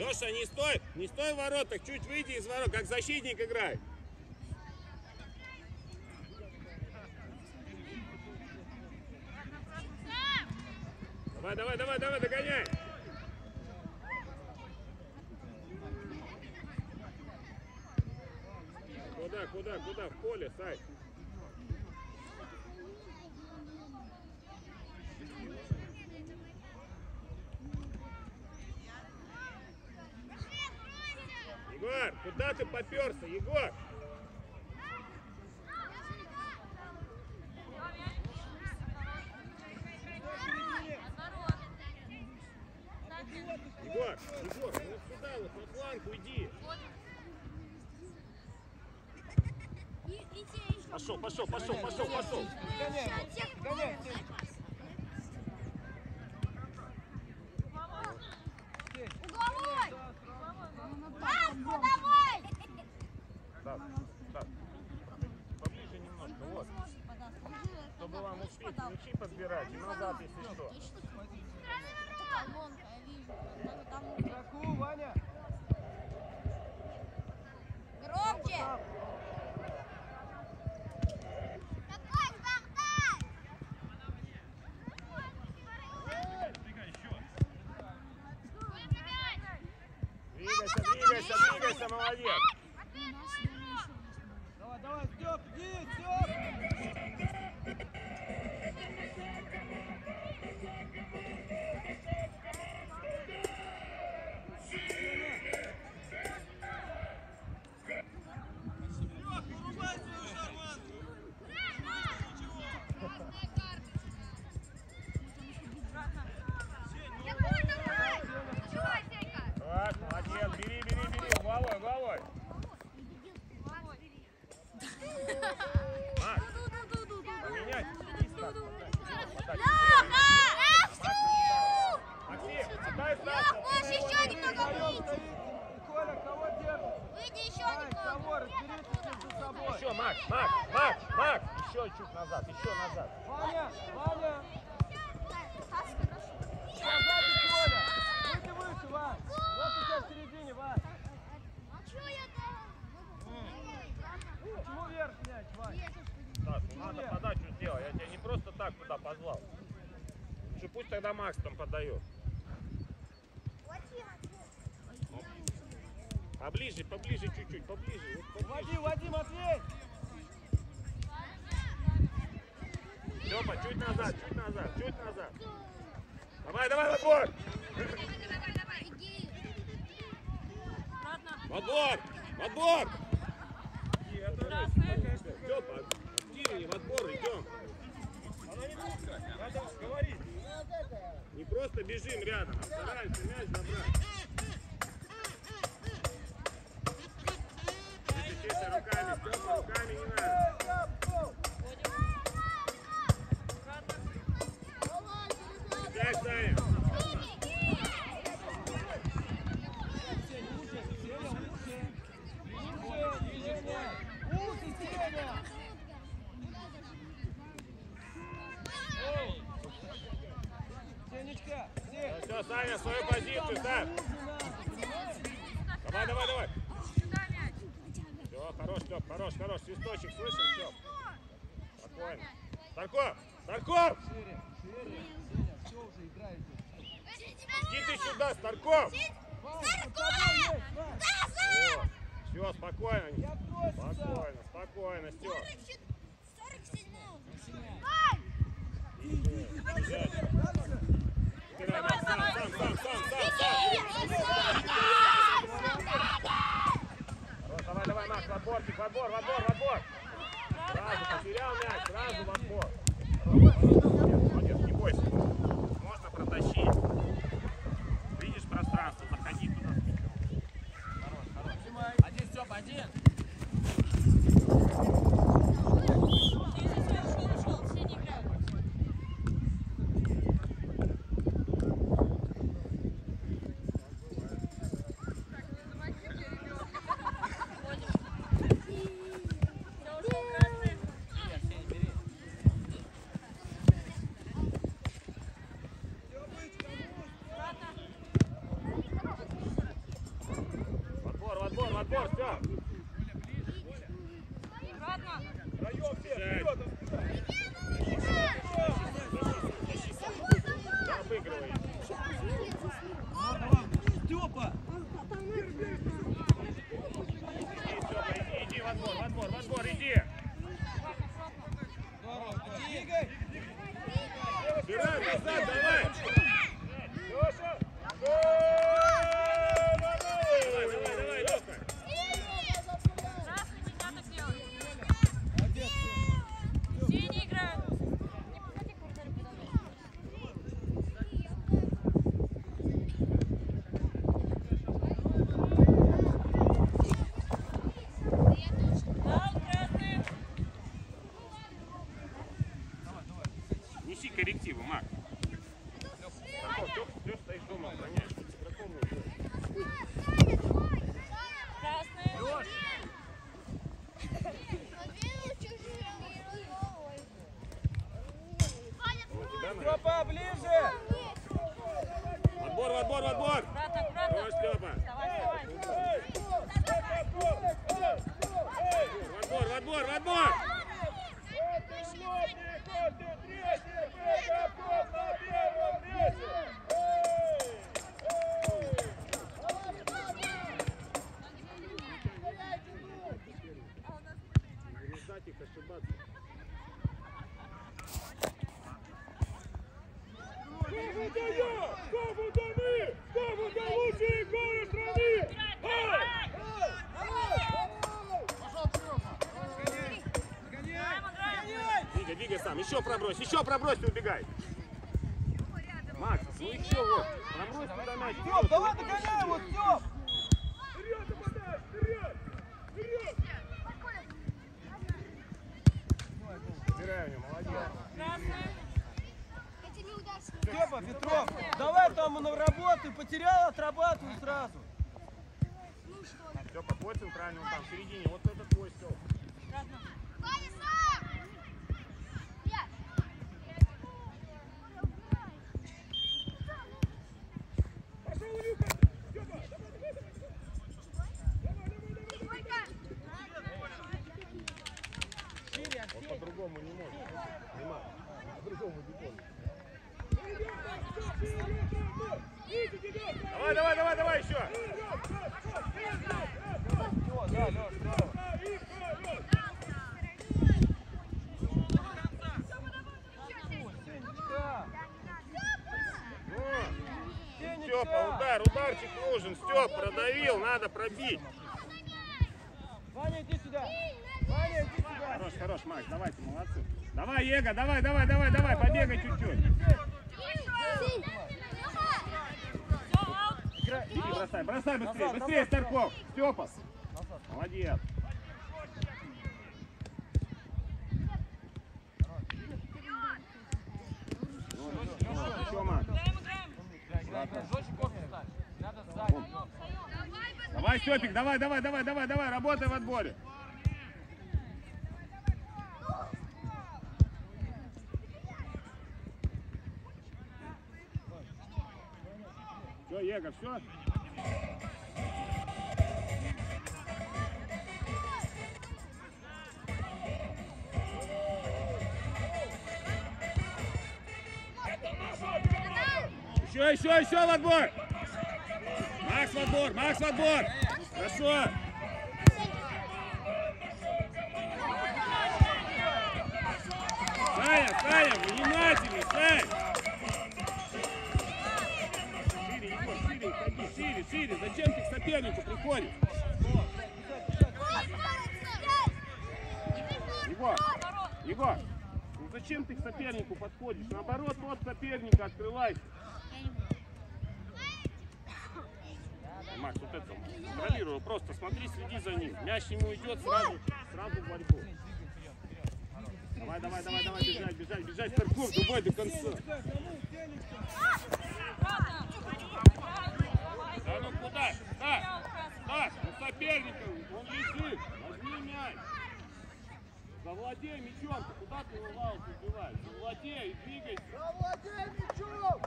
Миша, не стой, не стой в воротах, чуть выйди из ворот, как защитник играй. Давай, давай, давай, давай, догоняй. Куда, куда, куда? В поле, Сай. Егор, куда ты поперся, Егор? Егор, Егор, ну вот сюда вот, на фланг уйди. Пошел, пошел, пошел, пошел, пошел. Гоняй гоняй, Сень. Сень, Угловой! да, Паску давай! Так, так. Поближе немножко, вот. Чтобы вам успеть мячи подбирать и назад, если что. Колонка, я вижу. Там, к игроку, Ваня. Громче! Там. Какой Спартак? Двигайся, двигайся, молодец. Давай, давай, Степ, иди, Степ. Макс, Макс, Макс. Еще чуть назад, еще назад. Ваня, Ваня. Выйди выше, Вань. Вот у тебя в середине, Вань. А чё я там? Почему вверх мяч, Вань? Саш, ну надо подачу сделать. Я тебя не просто так туда позвал. Лучше пусть тогда Макс там подает. Поближе, поближе чуть-чуть, поближе. Вот поближе. води, Матвей. Лёпа, чуть назад, чуть назад, чуть назад. Давай, давай, в отбор! В отбор! В отбор! Идем. Надо говорить. Не просто бежим рядом, а стараемся мяч забрать. Руками, Стёпа, руками не надо. Сюда, Старков! Есть, Вань. Все, спокойно. Спокойно, спокойно, Степ. Давай, сам, сам, сам, сам, Давай, давай, Макс, в отборчик, в отбор, в отбор, в отбор. Сразу потерял мяч, сразу в отбор. Молодец, молодец, не бойся. Можно протащить. Видишь пространство, заходи туда. Хорош, хорош. Один, пробрось, еще пробрось, не убегай. Макс, ну еще вот. Пробрось туда мяч. Степ, давай догоняй его, Степ! Вперед нападай! Вперед! Вперед! Убирай у него, молодец. Степа, Петров, давай там на работу, потерял, отрабатывай сразу. Степа, твой центральный, он там в середине. Вот это твой Степ. Ваня, сам! Я. Пошел, Илюха! Степа, давай, давай, давай. Сколько? Он по-другому не может. Нема. По-другому не может. Давай, давай, давай, давай еще! Все, да, Леш, здорово. Степа, удар, ударчик нужен. Степ, продавил, надо пробить. Ваня, иди сюда! Ваня, иди сюда! Хорош, хорош, Макс, давайте, молодцы. Давай, Ега, давай, давай, давай, давай, побегай чуть-чуть. Иди, бросай, бросай быстрее, Назад, быстрее, Старков. Степа, молодец. Давай, Степик, давай, давай, давай, давай, давай, работай в отборе. Все, Ега, все? Еще, еще, еще в отбор! Макс в отбор, Макс в отбор! Хорошо! 4. Зачем ты к сопернику приходишь? Егор, Егор, ну зачем ты к сопернику подходишь? Наоборот, вот соперника открывай. Макс, вот это, контролирую, просто смотри, следи за ним. Мяч ему идет сразу, сразу в борьбу. Давай, давай, давай, давай, бежать, бежать, бежать, Старков, давай до конца. Стас, Стас, Стас, у соперника, он летит, возьми мяч. Завладей мячом, ты куда ты его лаус убиваешь? Завладей и двигайся. Завладей мячом!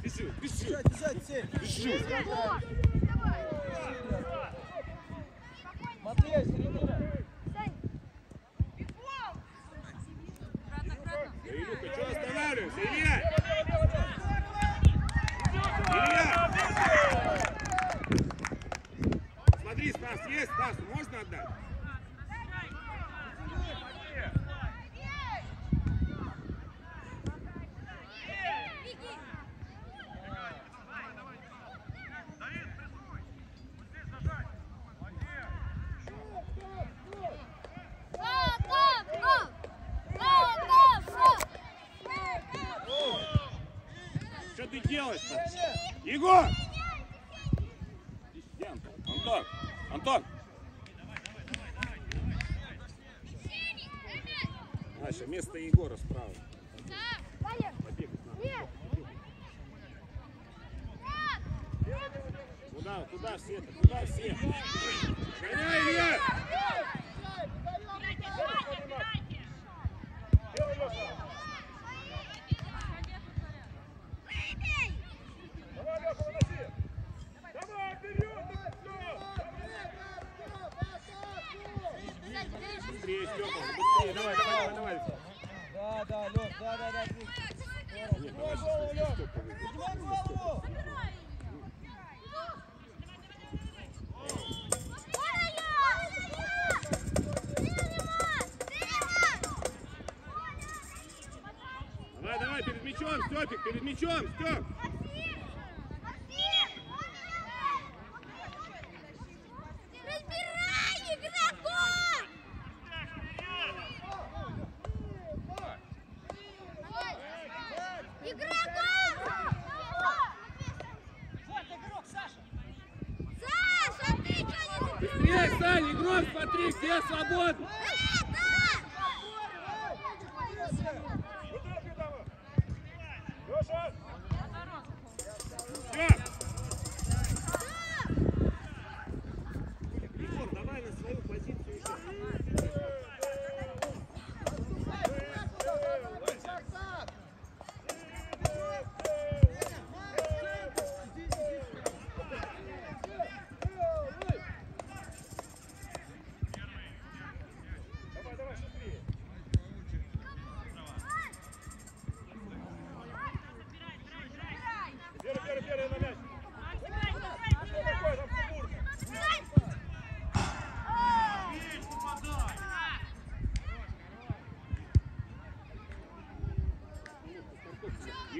Бежи, бежи. Бежать, бежать, Сень. Бежи. Матвей, середина. можно отдать. ты делаешь-то? Егор! Да, да, Лёш, да, да, да. Нет, Поднимай давай, голову, Лёш. Степа выйдет. Поднимай голову. Перед мячом, Степ! Быстрее, Сань, игрок, смотри, где свободно!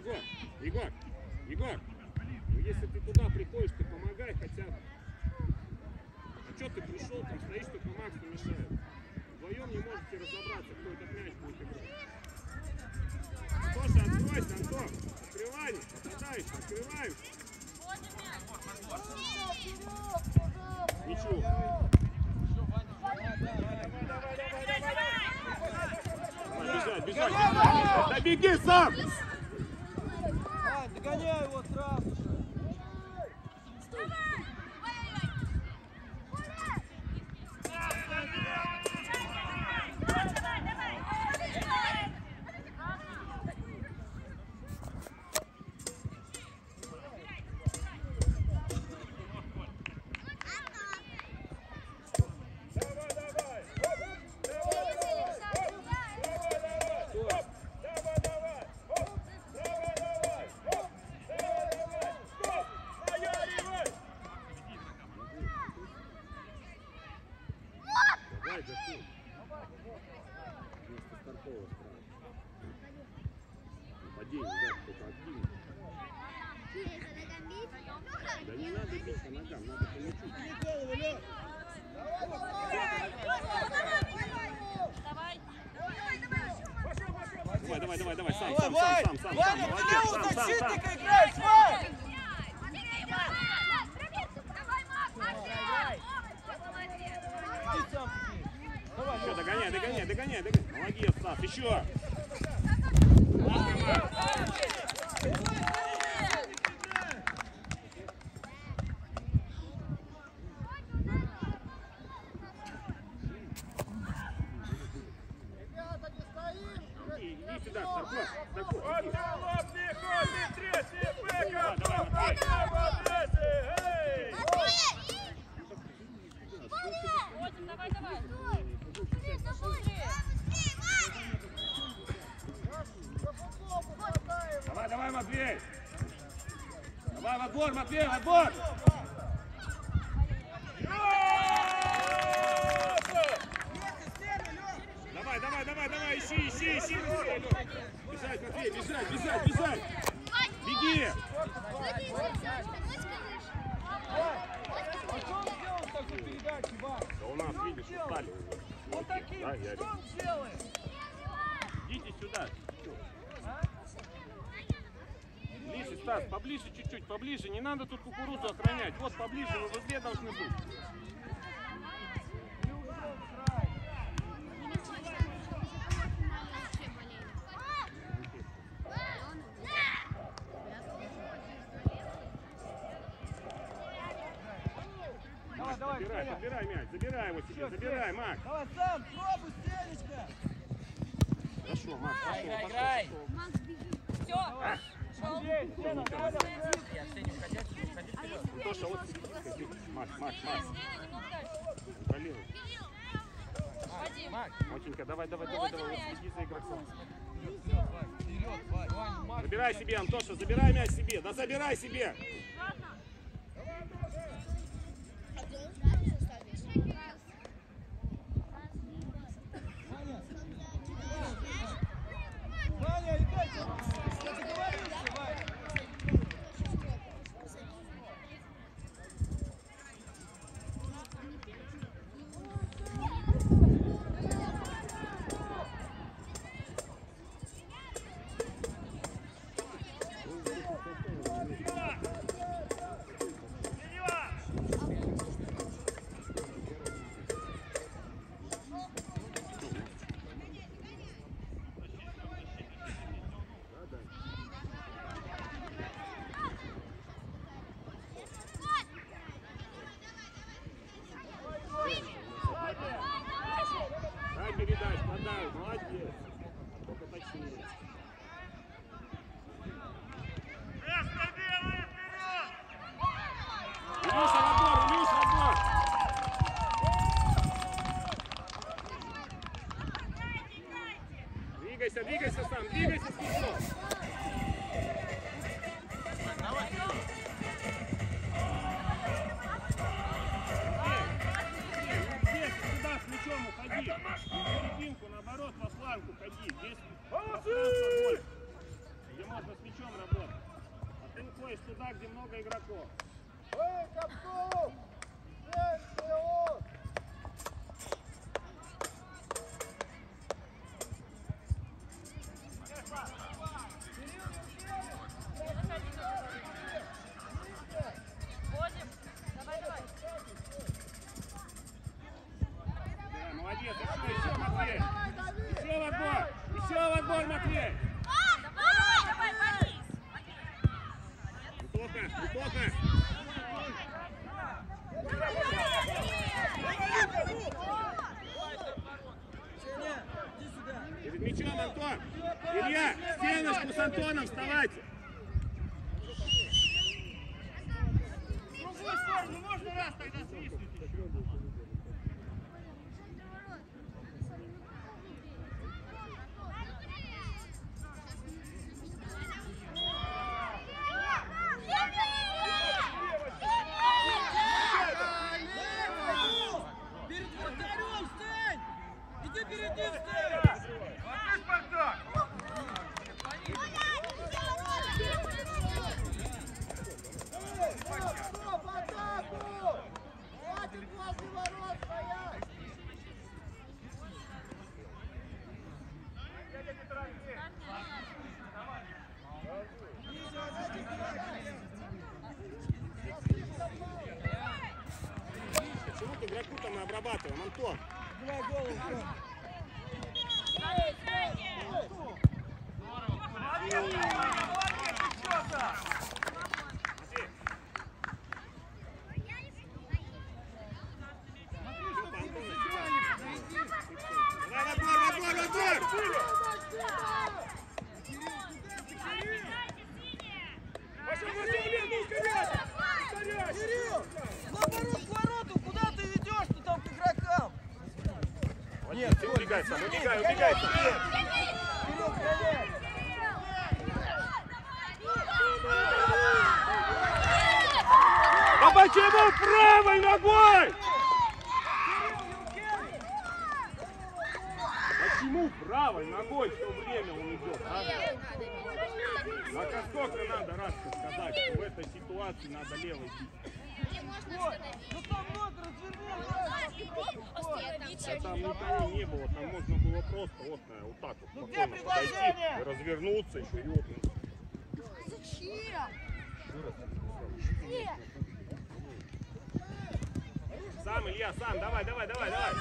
Егор, Егор, Егор, ну если ты туда приходишь, ты помогай хотя бы. А что ты пришел, там стоишь, только Максу мешает. Вдвоем не можете разобраться, кто этот мяч будет играть. Антоша, откройся, Антон. Открывай, попадаешь, открываешь. Ничего. Бежать, бежать. Да беги сам! Сам, сам, сам, сам, сам, Ваня, сам, ты сам. защитника играешь, Вань! Еще догоняй, догоняй, догоняй, догоняй. Молодец, Стас, еще. Бежать, бежать, бежать. Беги. Да у нас, видишь, устали. Вот таким, Да, что он делает? Идите сюда. Ближе Стас, поближе чуть-чуть, поближе. Не надо тут кукурузу охранять. Вот поближе, вы в узле должны быть. Давай, давай, Забирай, Сеня. забирай его себе, забирай. Макс. Давай сам, пробуй, Сенечка. Хорошо, Макс, Играй, пошел, играй, пошел, играй. пошел. Все. Андрей, Сена, давай. Я Сеня, отсюда, уходи вперед. Антоша, вот Макс, Макс, Макс. Контролируй. Вадим. Макс, Матенька, давай, давай, давай, давай, следи за игроком. Макс. Забирай себе, Антоша, забирай мяч себе, да забирай себе. Двигайся, двигайся сам, двигайся с Илья, стеночку с Антоном вставайте. Антон? Давай голову, убегай, убегай сам. Вперед, гоняй! А почему правой ногой? Почему правой ногой все время он идет, а? А как сколько надо раз сказать, что в этой ситуации надо левой бить? Где там никого не было, там можно было просто вот, э, вот так вот ну, подойти, развернуться еще и опнуть. Зачем? Сам, Илья, сам, давай, давай, давай, давай.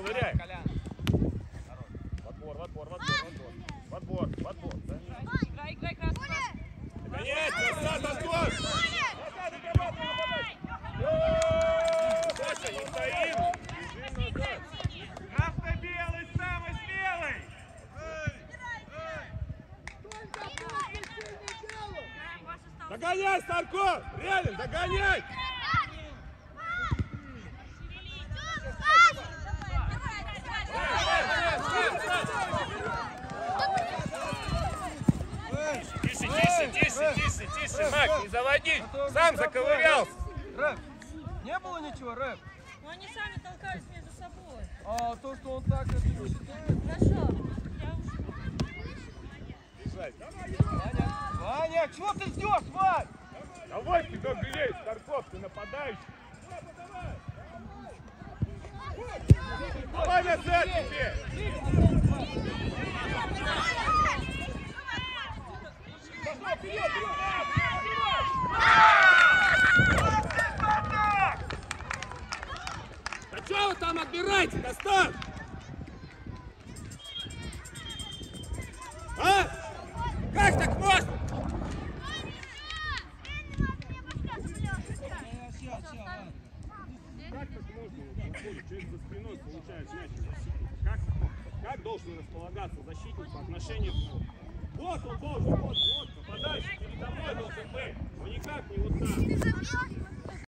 ковыряй. В отбор, в отбор, в отбор, в отбор. В отбор, в отбор. Э, чего ты ждешь, Вань? Давай, тебя греет, Старков, ты нападающий. Давай назад тебе! Да что вы там отбираете, Костар? А? отношение к Вот он должен, вот, вот.